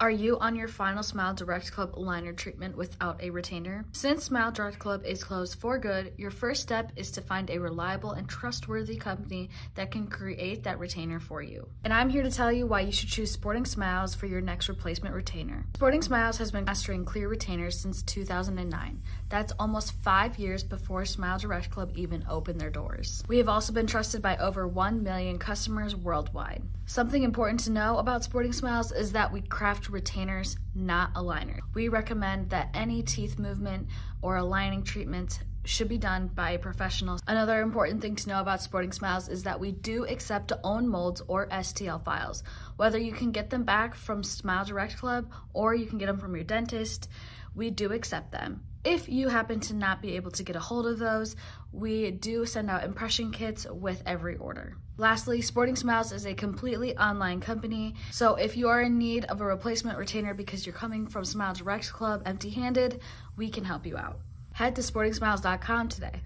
Are you on your final Smile Direct Club liner treatment without a retainer? Since Smile Direct Club is closed for good, your first step is to find a reliable and trustworthy company that can create that retainer for you. And I'm here to tell you why you should choose Sporting Smiles for your next replacement retainer. Sporting Smiles has been mastering clear retainers since 2009. That's almost five years before Smile Direct Club even opened their doors. We have also been trusted by over 1 million customers worldwide. Something important to know about Sporting Smiles is that we craft retainers, not aligners. We recommend that any teeth movement or aligning treatment should be done by professionals. Another important thing to know about Sporting Smiles is that we do accept to own molds or STL files. Whether you can get them back from Smile Direct Club or you can get them from your dentist, we do accept them. If you happen to not be able to get a hold of those, we do send out impression kits with every order. Lastly, Sporting Smiles is a completely online company, so if you are in need of a replacement retainer because you're coming from Smile Direct Club empty handed, we can help you out. Head to sportingsmiles.com today.